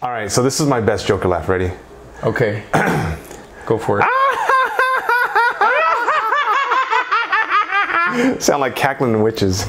All right, so this is my best Joker laugh. Ready? Okay. Go for it. Sound like cackling witches.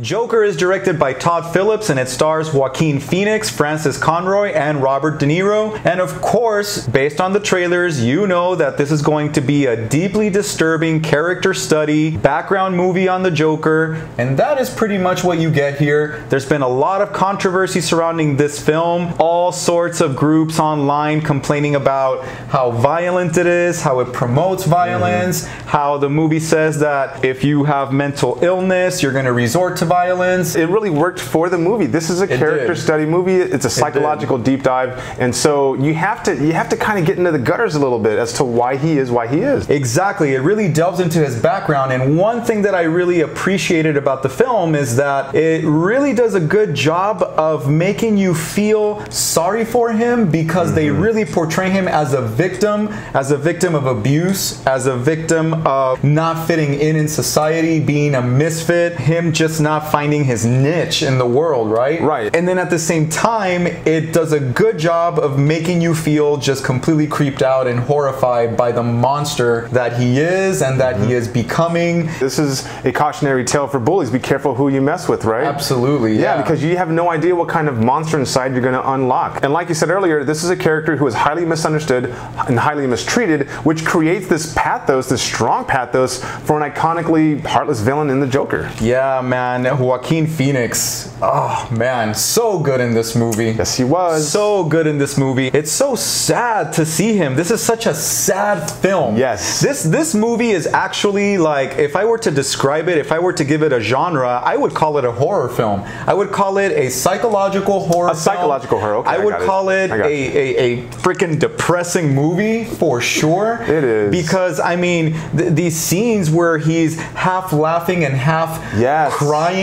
Joker is directed by Todd Phillips and it stars Joaquin Phoenix, Frances Conroy, and Robert De Niro. And of course, based on the trailers, you know that this is going to be a deeply disturbing character study, background movie on the Joker, and that is pretty much what you get here. There's been a lot of controversy surrounding this film, all sorts of groups online complaining about how violent it is, how it promotes violence, mm-hmm. how the movie says that if you have mental illness, you're going to resort to violence. It really worked for the movie. This is a character did. study movie. It's a psychological deep dive, and so you have to you have to kind of get into the gutters a little bit as to why he is why he is. Exactly. It really delves into his background. And one thing that I really appreciated about the film is that it really does a good job of making you feel sorry for him because they mm-hmm. really portray him as a victim, as a victim of abuse, as a victim of not fitting in in society, being a misfit, him just not finding his niche in the world, right? Right. And then at the same time, it does a good job of making you feel just completely creeped out and horrified by the monster that he is and that he mm-hmm. is becoming. This is a cautionary tale for bullies. Be careful who you mess with, right? Absolutely, Yeah, yeah. because you have no idea what kind of monster inside you're going to unlock. And like you said earlier, this is a character who is highly misunderstood and highly mistreated, which creates this pathos, this strong pathos for an iconically heartless villain in the Joker. Yeah, man. Joaquin Phoenix. Oh, man. So good in this movie. Yes, he was. So good in this movie. It's so sad to see him. This is such a sad film. Yes. This this movie is actually like if I were to describe it, if I were to give it a genre, I would call it a horror film. I would call it a psychological horror. A psychological horror, okay, I I would it. call it I a, a a freaking depressing movie for sure. It is. because I mean th- these scenes where he's half laughing and half Yes. crying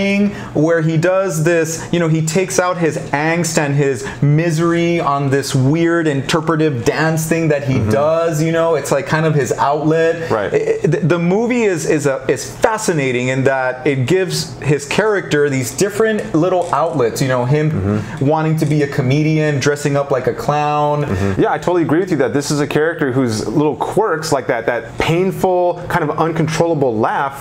where he does this you know he takes out his angst and his misery on this weird interpretive dance thing that he does you know it's like kind of his outlet. Right. It- it- the- movie is is a is fascinating in that it gives his character these different little outlets you know him Mm-hmm. wanting to be a comedian dressing up like a clown Yeah, I totally agree with you that this is a character whose little quirks, like that that painful, kind of uncontrollable laugh,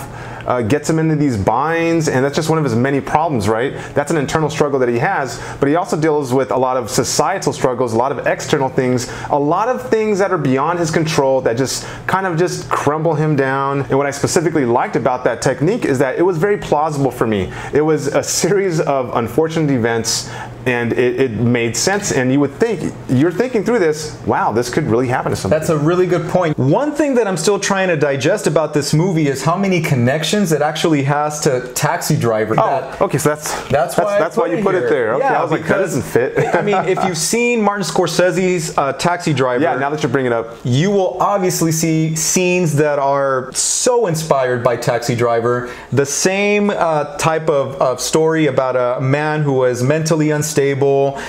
uh, gets him into these binds, and that's just one of his many problems, right? That's an internal struggle that he has, but he also deals with a lot of societal struggles, a lot of external things, a lot of things that are beyond his control that just kind of just crumble him down. And what I specifically liked about that technique is that it was very plausible for me. It was a series of unfortunate events and it, it made sense and you would think you're thinking through this wow this could really happen to somebody That's a really good point. One thing that I'm still trying to digest about this movie is how many connections it actually has to Taxi Driver. oh That- okay so that's That's why, that's why you put here. it there okay Yeah, i was like that doesn't fit I mean, if you've seen Martin Scorsese's uh, Taxi Driver, yeah now that you bring it up you will obviously see scenes that are so inspired by Taxi Driver. The same uh, type of, of story about a man who is mentally unstable,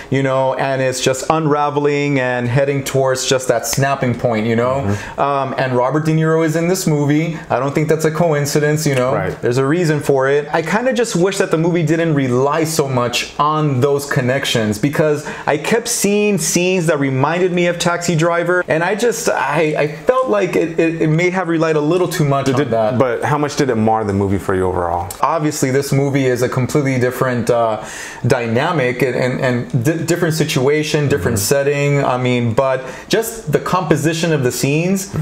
you know, and it's just unraveling and heading towards just that snapping point, you know. Mm-hmm. Um, and Robert De Niro is in this movie. I don't think that's a coincidence, you know. Right. There's a reason for it. I kind of just wish that the movie didn't rely so much on those connections because I kept seeing scenes that reminded me of Taxi Driver, and I just I, I felt like it, it, it may have relied a little too much on that. but how much did it mar the movie for you overall Obviously, this movie is a completely different uh, dynamic and, and, and di- different situation, different Mm-hmm. setting. I mean, but just the composition of the scenes.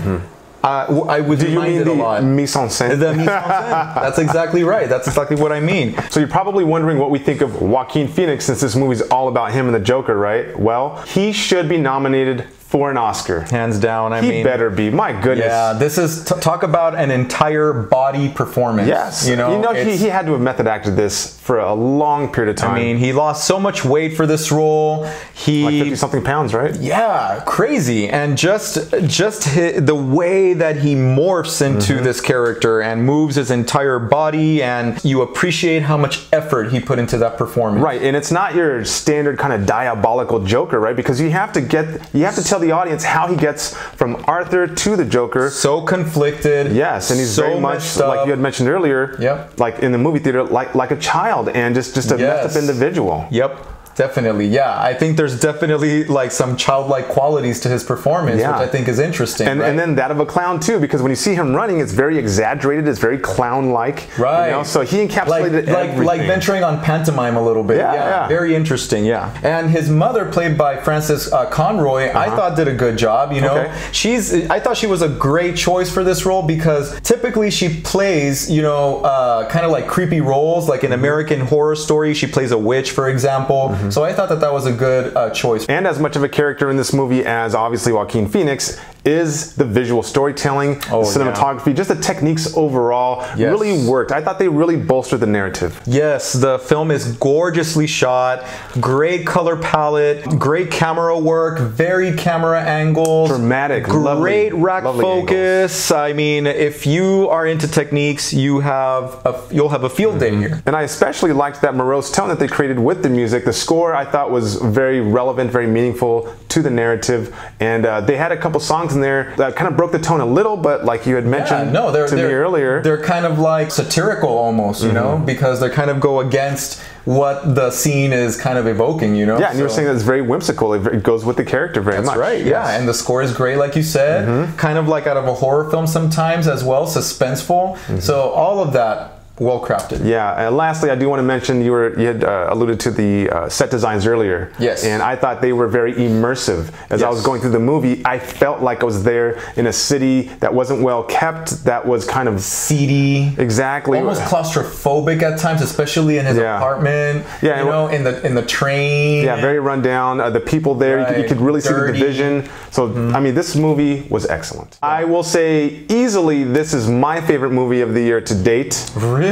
Uh, w- I was do you mean reminded the a lot. mise en scène The mise en scène. That's exactly right. That's exactly what I mean. So you're probably wondering what we think of Joaquin Phoenix since this movie's all about him and the Joker, right? Well, he should be nominated for an Oscar. Hands down. I He mean, better be. My goodness. yeah. This is t- talk about an entire body performance. Yes. you know. he, it's- he he had to have method acted this for a long period of time. I mean, he lost so much weight for this role. He like 50 something pounds, right? Yeah, crazy, and just just the way that he morphs into Mm-hmm. this character and moves his entire body, and you appreciate how much effort he put into that performance. Right, and it's not your standard kind of diabolical Joker, right? Because you have to get, you have to tell tell the audience how he gets from Arthur to the Joker. So conflicted. Yes, and he's so very much like you had mentioned earlier. Yep. Like in the movie theater, like like a child and just just a Yes. messed up individual. Yep. Definitely, yeah. I think there's definitely like some childlike qualities to his performance, Yeah. which I think is interesting. And, right? and then that of a clown too, because when you see him running, it's very exaggerated, it's very clown-like. Right. You know? So he encapsulated like everything. like venturing on pantomime a little bit. Yeah, yeah. very interesting. Yeah, and his mother, played by Frances uh, Conroy, I thought did a good job. You know, Uh-huh. Okay. she's I thought she was a great choice for this role because typically she plays you know uh, kind of like creepy roles, like in Mm-hmm. American Horror Story, she plays a witch, for example. So I thought that that was a good uh, choice. And as much of a character in this movie as obviously Joaquin Phoenix is the visual storytelling, Oh, the cinematography, just the techniques overall Yes. really worked. I thought they really bolstered the narrative. Yes, the film is gorgeously shot, great color palette, great camera work, very camera angles, Dramatic, great lovely- rack lovely focus. I mean, if you are into techniques, you have a, you'll have a field day here. And I especially liked that morose tone that they created with the music. The score I thought was very relevant, very meaningful to the narrative. And uh, they had a couple songs in there that kind of broke the tone a little, but like you had Yeah, mentioned no, they're, to they're me earlier. Mm-hmm. They're kind of like satirical almost, you know, because they kind of go against what the scene is kind of evoking, you know. Yeah, and you were saying that it's very whimsical. It goes with the character very That's much. right. Yeah, Yes. Mm-hmm. and the score is great, like you said. Kind of like out of a horror film sometimes as well, suspenseful. So all of that well crafted. Yeah, and lastly, I do want to mention you were you had uh, alluded to the uh, set designs earlier. Yes. And I thought they were very immersive. As I was going through the movie, I felt like I was there in a city that wasn't well kept, that was kind of Seedy. exactly Almost claustrophobic at times, especially in his Yeah. apartment. Yeah, you know, in the in the train. yeah, very run down. Uh, the people there, you, could, you could really see the dirty. Mm-hmm. division. So, I mean, this movie was excellent. I will say easily, this is my favorite movie of the year to date. Really?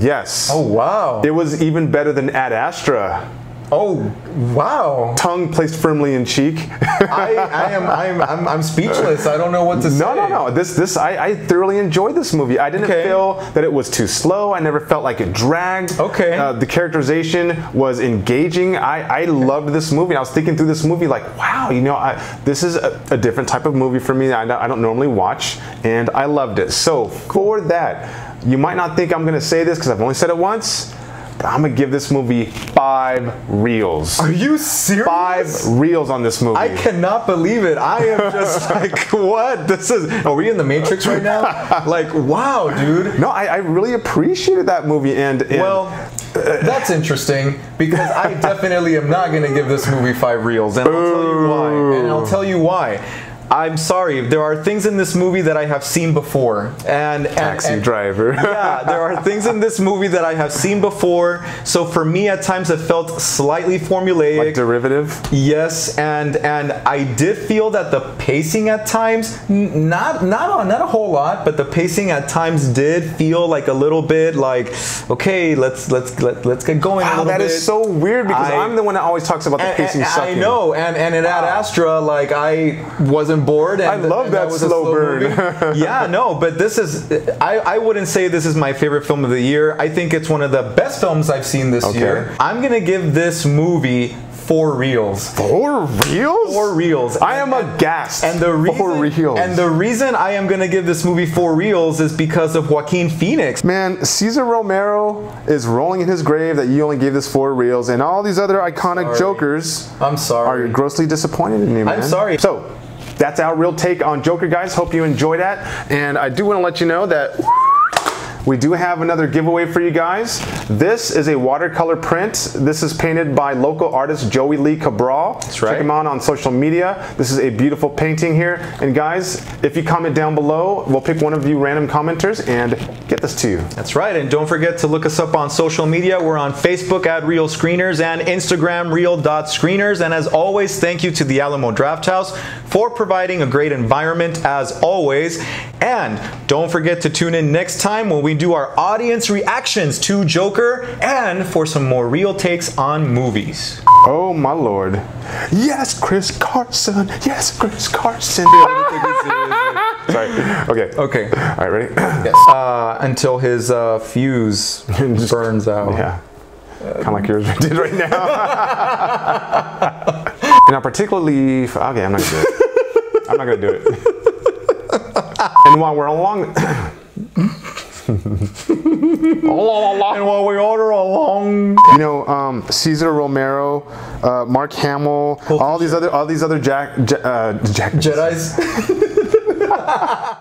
Yes. Oh wow. It was even better than Ad Astra. Oh wow. Tongue placed firmly in cheek. I, I am I'm, I'm I'm speechless. I don't know what to say. No, no, no. This, this, I, I thoroughly enjoyed this movie. I didn't Okay. feel that it was too slow. I never felt like it dragged. Okay. Uh, the characterization was engaging. I, I loved this movie. I was thinking through this movie like, wow, you know, I, this is a, a different type of movie for me. I, don't- I don't normally watch, and I loved it. So for that, you might not think I'm gonna say this because I've only said it once, but I'm gonna give this movie five reels. Are you serious? Five reels on this movie. I cannot believe it. I am just like, what? This is. Are we in the Matrix right now? Like, wow, dude. no, I, I really appreciated that movie, and, and Well, uh, that's interesting because I definitely am not going to give this movie five reels, and I'll tell you why. And I'll tell you why. I'm sorry. There are things in this movie that I have seen before, and, and Taxi and- Driver. yeah, there are things in this movie that I have seen before. So for me, at times, it felt slightly formulaic. like derivative. Yes, and and I did feel that the pacing at times, not not a, not a whole lot, but the pacing at times did feel like a little bit like, okay, let's let's let, let's get going a Wow, that bit. is so weird because I- I'm the one that always talks about the And- pacing and- sucking. I know, and and in Ad Astra, like I wasn't I love that was a slow burn. yeah, no, but this is I I wouldn't say this is my favorite film of the year. I think it's one of the best films I've seen this Okay. year. I'm gonna give this movie four reels. Four reels? Four reels. I am And- aghast. And the reason, Four reels. and the reason I am gonna give this movie four reels is because of Joaquin Phoenix. Man, Cesar Romero is rolling in his grave that you only gave this four reels, and all these other iconic Sorry. Jokers I'm sorry. Are grossly disappointed in me, man. I'm sorry. So, that's our real take on Joker, guys. Hope you enjoy that. And I do want to let you know that we do have another giveaway for you guys. This is a watercolor print. This is painted by local artist Joey Lee Cabral. That's right. Check him out on social media. This is a beautiful painting here. And guys, if you comment down below, we'll pick one of you random commenters and get this to you. That's right, and don't forget to look us up on social media. We're on Facebook at Reel Screeners and Instagram Reel.Screeners. And as always, thank you to the Alamo Drafthouse for providing a great environment as always. And don't forget to tune in next time when we do our audience reactions to Joker and for some more real takes on movies. Oh my lord. Yes, Chris Carson. Yes, Chris Carson. Sorry. Okay. Okay. All right, ready? Yes. Uh, until his uh, fuse Just- burns out. Yeah. kind of like yours did right now. and I'm particularly. Okay, I'm not it. I'm not gonna do it. and while we're along, And while we order along, you know, um, Cesar Romero, uh, Mark Hamill, all these other, all these other Jack, Ja- uh, Jack, Jedi's.